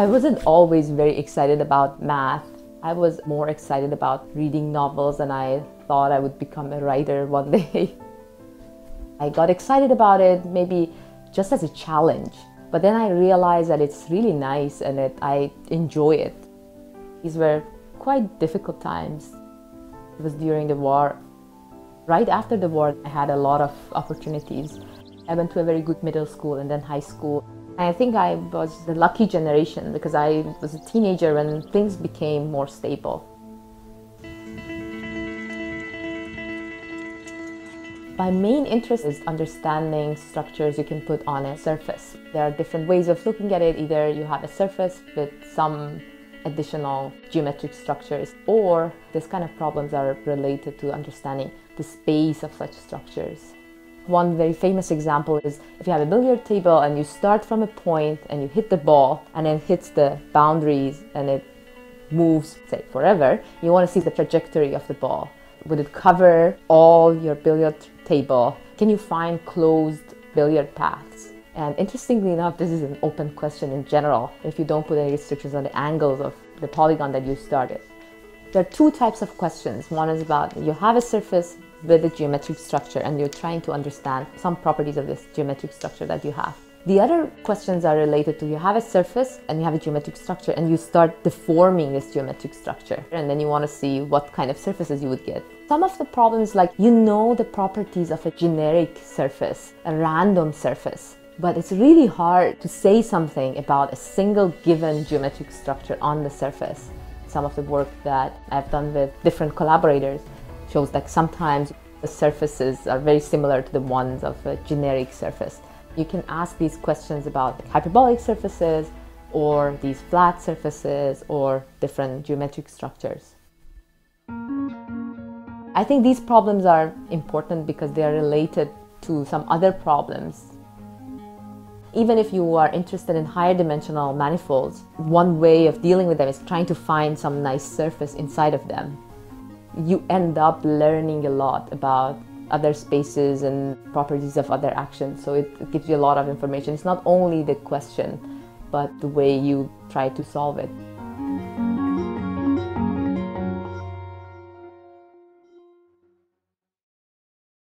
I wasn't always very excited about math. I was more excited about reading novels and I thought I would become a writer one day. I got excited about it maybe just as a challenge, but then I realized that it's really nice and that I enjoy it. These were quite difficult times. It was during the war. Right after the war, I had a lot of opportunities. I went to a very good middle school and then high school. I think I was the lucky generation because I was a teenager when things became more stable. My main interest is understanding structures you can put on a surface. There are different ways of looking at it. Either you have a surface with some additional geometric structures, or this kind of problems are related to understanding the space of such structures. One very famous example is if you have a billiard table and you start from a point and you hit the ball and it hits the boundaries and it moves, say, forever, you want to see the trajectory of the ball. Would it cover all your billiard table? Can you find closed billiard paths? And interestingly enough, this is an open question in general if you don't put any restrictions on the angles of the polygon that you started. There are two types of questions. One is about you have a surface with a geometric structure and you're trying to understand some properties of this geometric structure that you have. The other questions are related to you have a surface and you have a geometric structure and you start deforming this geometric structure and then you want to see what kind of surfaces you would get. Some of the problems like you know the properties of a generic surface, a random surface, but it's really hard to say something about a single given geometric structure on the surface. Some of the work that I've done with different collaborators shows that sometimes the surfaces are very similar to the ones of a generic surface. You can ask these questions about hyperbolic surfaces or these flat surfaces or different geometric structures. I think these problems are important because they are related to some other problems. Even if you are interested in higher dimensional manifolds, one way of dealing with them is trying to find some nice surface inside of them you end up learning a lot about other spaces and properties of other actions. So it, gives you a lot of information. It's not only the question, but the way you try to solve it.